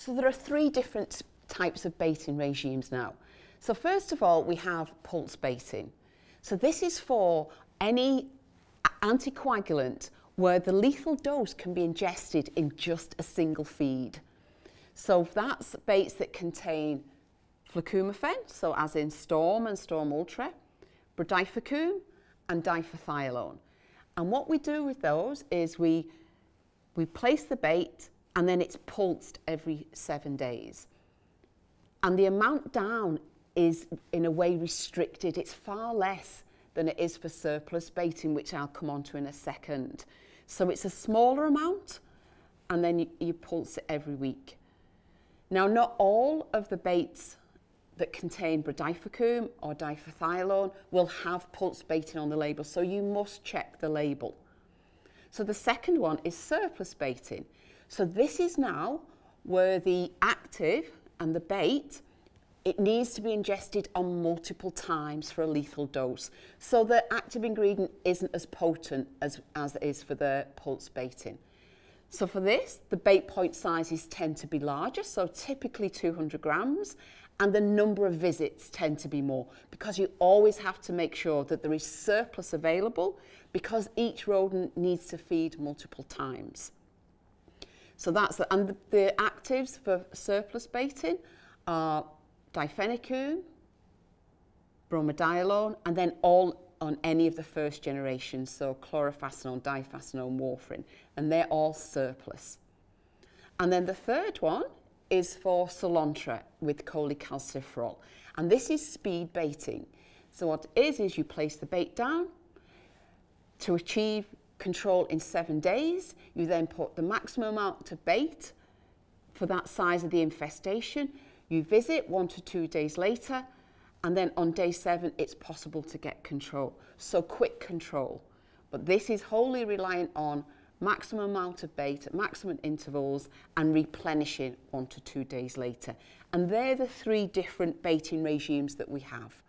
So there are three different types of baiting regimes now. So first of all, we have pulse baiting. So this is for any anticoagulant where the lethal dose can be ingested in just a single feed. So that's baits that contain flocoumafen, so as in Storm and Storm Ultra, brodifacoum and difethialone. And what we do with those is we, we place the bait and then it's pulsed every seven days. And the amount down is in a way restricted. It's far less than it is for surplus baiting, which I'll come on to in a second. So it's a smaller amount, and then you, you pulse it every week. Now, not all of the baits that contain brodifacoum or difethialone will have pulse baiting on the label, so you must check the label. So the second one is surplus baiting. So this is now where the active and the bait it needs to be ingested on multiple times for a lethal dose. So the active ingredient isn't as potent as, as it is for the pulse baiting. So for this, the bait point sizes tend to be larger, so typically 200 grams, and the number of visits tend to be more because you always have to make sure that there is surplus available because each rodent needs to feed multiple times. So that's the, and the, the actives for surplus baiting are difenacoum, bromadiolone, and then all on any of the first generations, so chlorophacinone, diphacinone, warfarin, and they're all surplus. And then the third one is for Selontra with cholecalciferol, and this is speed baiting. So what it is, is you place the bait down to achieve control in seven days. You then put the maximum amount of bait for that size of the infestation, you visit one to two days later, and then on day seven, it's possible to get control. So quick control. But this is wholly reliant on maximum amount of bait at maximum intervals and replenishing one to two days later. And they're the three different baiting regimes that we have.